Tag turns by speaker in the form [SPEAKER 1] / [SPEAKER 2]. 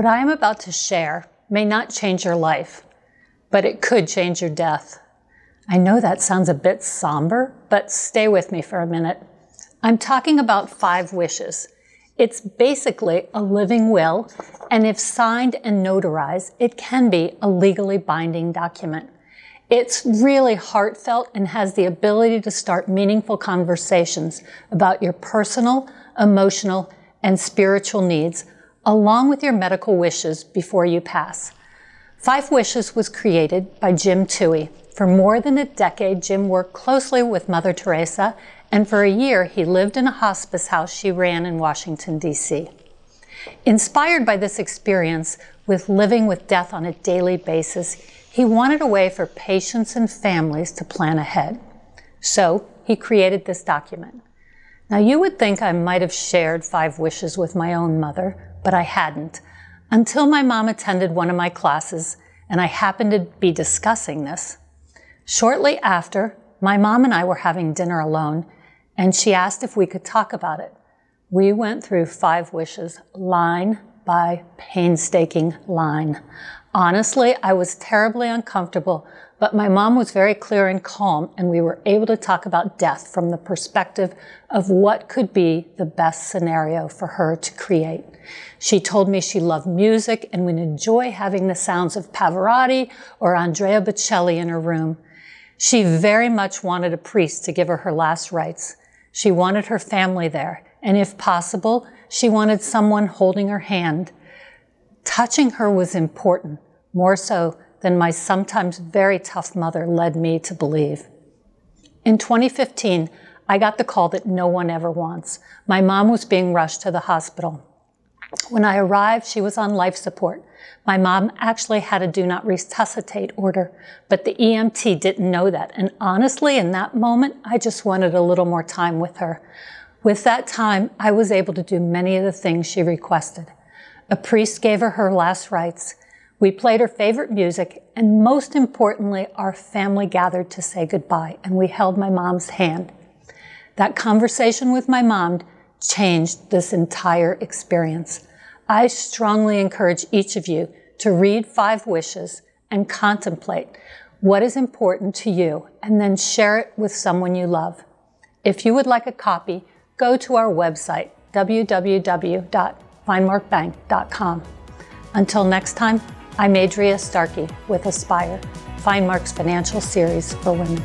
[SPEAKER 1] What I am about to share may not change your life, but it could change your death. I know that sounds a bit somber, but stay with me for a minute. I'm talking about five wishes. It's basically a living will, and if signed and notarized, it can be a legally binding document. It's really heartfelt and has the ability to start meaningful conversations about your personal, emotional, and spiritual needs, along with your medical wishes before you pass. Five Wishes was created by Jim Towey. For more than a decade, Jim worked closely with Mother Teresa, and for a year, he lived in a hospice house she ran in Washington, D.C. Inspired by this experience with living with death on a daily basis, he wanted a way for patients and families to plan ahead. So he created this document. Now, you would think I might have shared five wishes with my own mother, but I hadn't until my mom attended one of my classes and I happened to be discussing this. Shortly after, my mom and I were having dinner alone and she asked if we could talk about it. We went through five wishes line by painstaking line. Honestly, I was terribly uncomfortable, but my mom was very clear and calm, and we were able to talk about death from the perspective of what could be the best scenario for her to create. She told me she loved music and would enjoy having the sounds of Pavarotti or Andrea Bocelli in her room. She very much wanted a priest to give her her last rites. She wanted her family there, and if possible, she wanted someone holding her hand. Touching her was important, more so than my sometimes very tough mother led me to believe. In 2015, I got the call that no one ever wants. My mom was being rushed to the hospital. When I arrived, she was on life support. My mom actually had a do not resuscitate order, but the EMT didn't know that. And honestly, in that moment, I just wanted a little more time with her. With that time, I was able to do many of the things she requested. A priest gave her her last rites. We played her favorite music, and most importantly, our family gathered to say goodbye, and we held my mom's hand. That conversation with my mom changed this entire experience. I strongly encourage each of you to read Five Wishes and contemplate what is important to you, and then share it with someone you love. If you would like a copy, go to our website, www FineMarkBank.com. Until next time, I'm Adria Starkey with Aspire, FineMark's financial series for women.